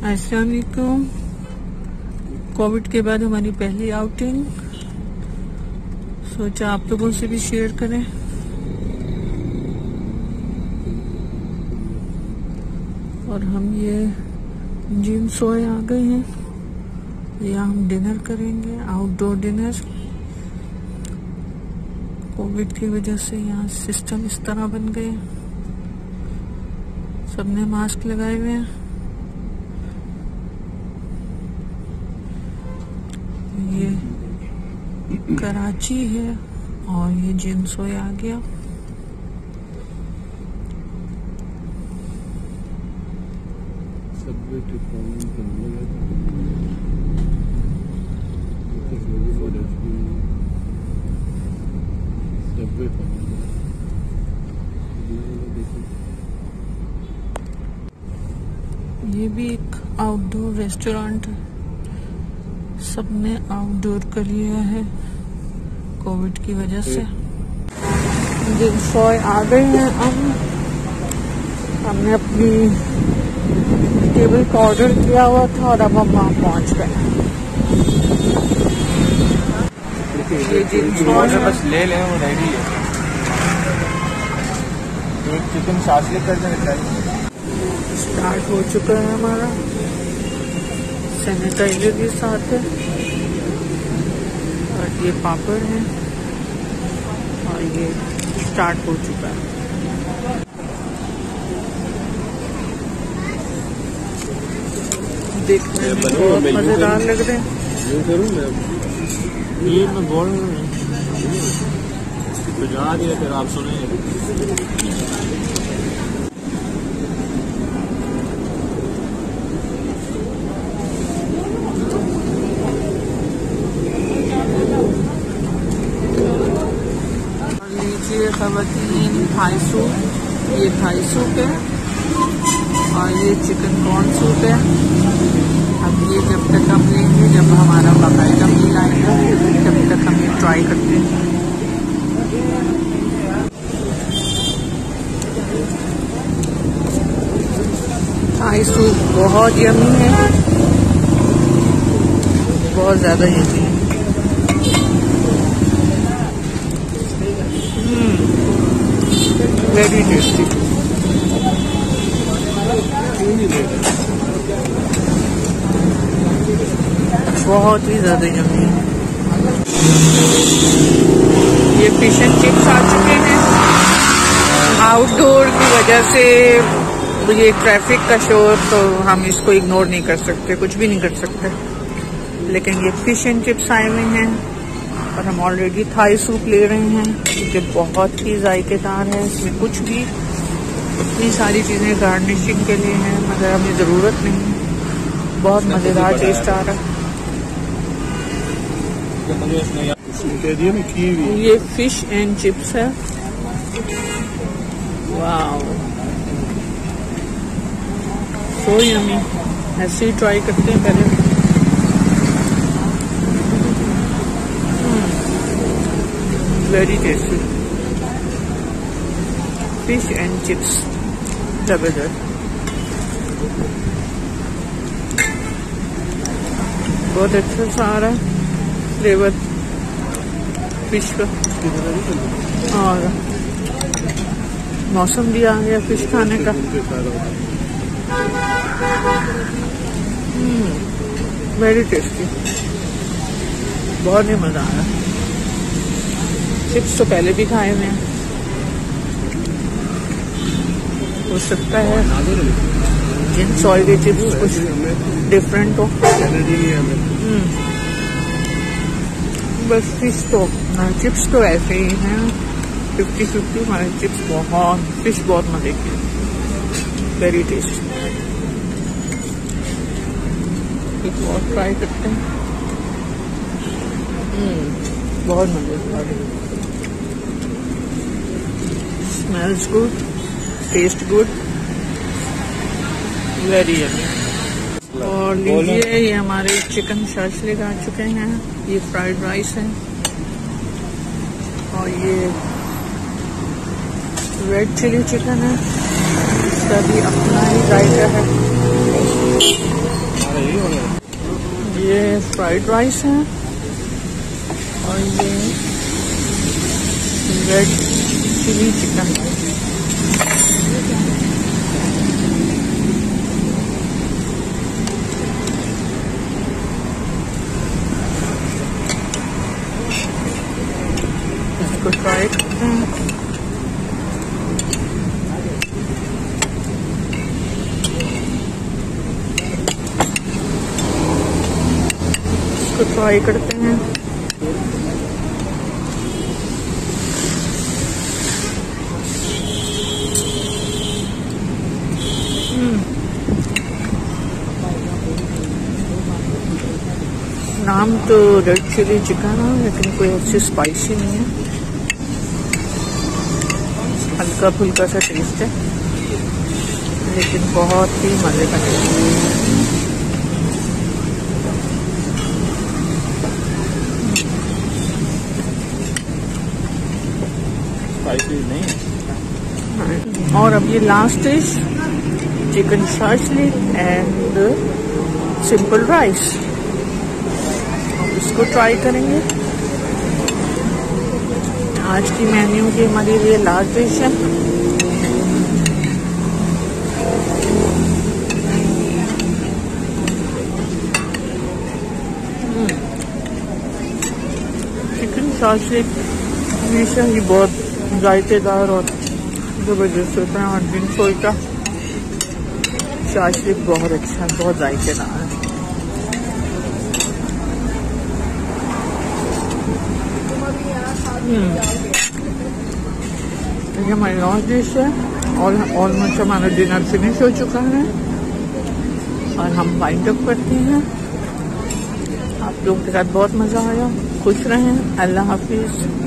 असलकुम कोविड के बाद हमारी पहली आउटिंग सोचा आप लोगों से भी शेयर करें। और हम ये जिम सोए आ गए हैं। यहाँ हम डिनर करेंगे आउटडोर डिनर कोविड की वजह से यहाँ सिस्टम इस तरह बन गए। सबने मास्क लगाए हुए हैं। कराची है और ये जिनसोए आ गया। ये भी एक आउटडोर रेस्टोरेंट सबने आउटडोर कर लिया है। कोविड की वजह से। दिन सॉय आ गए हैं हम हमने अपनी टेबल का ऑर्डर किया हुआ था और अब हम वहाँ पहुँच गए जिन बस ले लें वो रेडी है। एक चिकन शासलिक कर दें स्टार्ट हो चुका है हमारा। सैनिटाइजर भी साथ है। ये पापड़ है और ये स्टार्ट हो चुका है। देखने में बहुत मज़ेदार लग रहे हैं। ये मैं? बोल रहा हूँ। दिया फिर आप सुने और लीजिए खवतीन थाई सूप ये थाई सूप है और ये चिकन कॉर्न सूप है। अब ये जब तक हम लेंगे, जब हमारा बाकायदा मील आएगा, तब तक हम ये ट्राई करते हैं। थाई सूप बहुत यमी है। बहुत ज़्यादा यमी है। वेरी टेस्टी बहुत ही ज़्यादा यमी है। ये फ़िश एंड चिप्स आ चुके हैं। आउटडोर की वजह से ये ट्रैफ़िक का शोर तो हम इसको इग्नोर नहीं कर सकते, कुछ भी नहीं कर सकते। लेकिन ये फ़िश एंड चिप्स आए हुए हैं और हम ऑलरेडी थाई सूप ले रहे हैं, जो बहुत ही जायकेदार है, इसमें कुछ भी इतनी सारी चीज़ें गार्निशिंग के लिए हैं मगर हमें ज़रूरत नहीं बहुत मज़ेदार टेस्ट आ रहा है। हुई ये फ़िश एंड चिप्स है। वाओ सो यमी ऐसे ही ट्राई करते हैं पहले। Very tasty fish and chips ज़बरदस्त बहुत अच्छा सा आ रहा है फ्लेवर फ़िश का और मौसम भी आ गया फ़िश खाने का। वेरी टेस्टी बहुत ही मज़ा आ रहा है चिप्स तो पहले भी खाए हुए हैं। हो सकता है। जिन सॉय के चिप्स कुछ डिफरेंट हो। हम्म। बस फ़िश तो चिप्स तो ऐसे ही हैं। फिफ्टी फिफ्टी हमारे चिप्स बहुत फ़िश बहुत मज़े की वेरी टेस्टी और ट्राई करते हैं। हम्म, बहुत मज़ेदार smells good taste good very और लीजिए ये हमारे चिकन शाशलिक आ चुके हैं। ये फ्राइड राइस है। और ये रेड चिली चिकन है। इसका भी अपना ही जायका है। हो है। ये फ्राइड राइस है। और ये रेड चिली चिकन इसको ट्राई करते हैं ट्राई करते हैं। नाम तो रेड चिली चिकन है, लेकिन कोई अच्छी स्पाइसी नहीं है। हल्का फुल्का सा टेस्ट है, लेकिन बहुत ही मज़े का टेस्ट है। नहीं और अब ये last dish chicken shashlik and simple rice इसको ट्राई करेंगे। आज की मेन्यू की हमारे लिए लास्ट डिश है। चिकन शाशली हमेशा ही बहुत जायकेदार और ज़बरदस्त होता है, और दिन सोई का शाशली बहुत अच्छा है, बहुत जायकेदार है। ये हमारी लास्ट डिश है, और ऑलमोस्ट हमारा डिनर फिनिश हो चुका है, और हम वाइंड अप करते हैं। आप लोगों के साथ बहुत मज़ा आया, खुश रहें, अल्लाह हाफिज़।